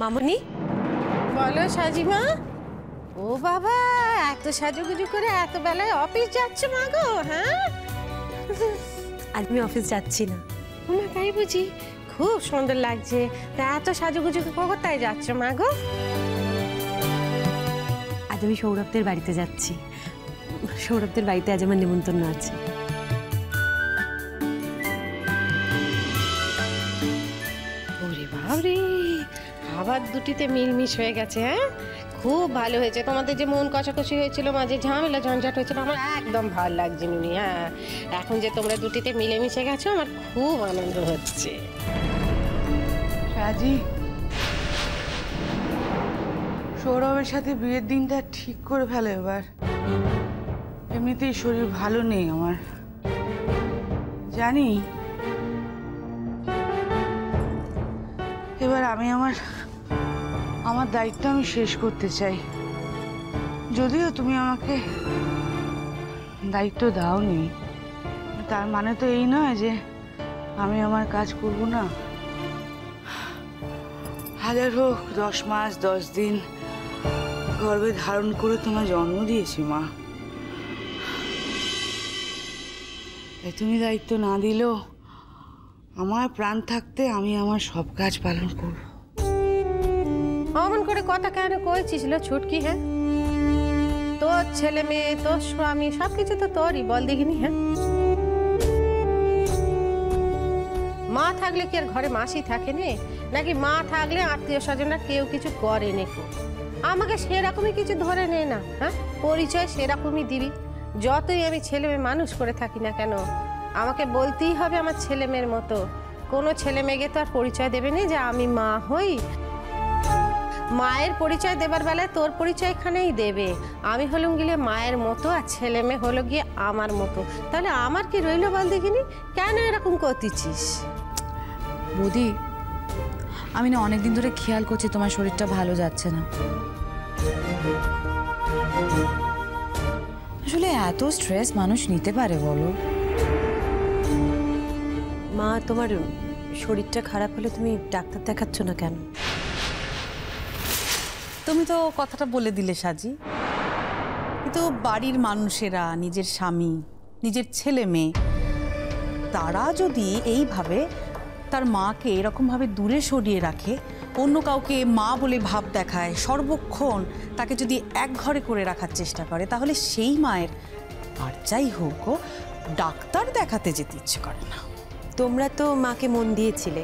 মামনি? বলো সাজিমা। ও বাবা এত সাজুগুজু করে এত বেলায় অফিস যাচ্ছে মা গো হ্যাঁ? আজ আমি অফিস যাচ্ছি না। মা তাই বুঝি। খুব সুন্দর লাগছে। তা এত সাজুগুজু কোথায় যাচ্ছ মা গো আজ আমি সৌরভদের বাড়িতে যাচ্ছি। সৌরভদের বাড়িতে আজ আমার নেমন্তন্ন আছে। ওরে বাবরে আবার দুটিতে মিলমিশ হয়ে গেছে হ্যাঁ? খুব ভালো হয়েছে। তোমাদের যে মন কষাকষি হয়েছিল মাঝে ঝামেলা ঝঞ্ঝাট হয়েছিল, আমার একদম ভালো লাগছে, নুনি হ্যাঁ? এখন যে তোমরা দুটিতে মিলেমিশে গেছো, আমার খুব আনন্দ হচ্ছে। রাজি? সৌরভের সাথে বিয়ের দিনটা ঠিক করে ফেলে এবার। এমনিতেই শরীর ভালো নেই আমার। জানি এবার আমি আমার আমার দায়িত্ব আমি শেষ করতে চাই। যদিও তুমি আমাকে দায়িত্ব দাওনি, তার মানে তো এই নয় যে আমি আমার কাজ করব না। হাজার হোক, দশ মাস, দশ দিন গর্ভে ধারণ করে তোমার জন্ম দিয়েছি, মা। তুমি দায়িত্ব না দিলেও আমার প্রাণ থাকতে আমি আমার সব কাজ পালন করব। অমন করে কথা কেন কইছিস লো ছুটকি হ্যাঁ? তোর ছেলে মেয়ে, তোর স্বামী সব কিছু তো তোরই, বল দেখিনি হ্যাঁ? মা থাকলে কি আর ঘরে মাসি থাকে নে? নাকি মা থাকলে আত্মীয় স্বজনরা কেউ কিছু করে নেকো আমাকে সেরকমই কিছু ধরে নে না হ্যাঁ? পরিচয় সেরকমই দিবি। যতই আমি ছেলে মেয়ে মানুষ করে থাকি না কেন আমাকে বলতেই হবে আমার ছেলে মেয়ের মতো। কোনো ছেলে মেয়েকে তো আর পরিচয় দেবে না যে আমি মা হই। মায়ের পরিচয় দেবার বেলায় তোর পরিচয় এখানেই দেবে। আমি হলুম গিয়ে মায়ের মতো আর ছেলে মেয়ে হলো গিয়ে আমার মতো। তাহলে আমার কি রইল বল দেখিনি কেন এরকম করতেছিস? বৌদি, আমি না অনেকদিন ধরে খেয়াল করছি তোমার শরীরটা ভালো যাচ্ছে না। আসলে এত স্ট্রেস মানুষ নিতে পারে বলো? তোমার শরীরটা খারাপ হলে তুমি ডাক্তার দেখাচ্ছ না কেন? তুমি তো কথাটা বলে দিলে সাজি। কিন্তু বাড়ির মানুষেরা, নিজের স্বামী, নিজের ছেলে মেয়ে, তারা যদি এইভাবে তার মাকে এরকমভাবে দূরে সরিয়ে রাখে, অন্য কাউকে মা বলে ভাব দেখায়, সর্বক্ষণ তাকে যদি এক ঘরে করে রাখার চেষ্টা করে, তাহলে সেই মায়ের আর যাই হোক ডাক্তার দেখাতে যেতে ইচ্ছে করে না। তোমরা তো মাকে মন দিয়েছিলে।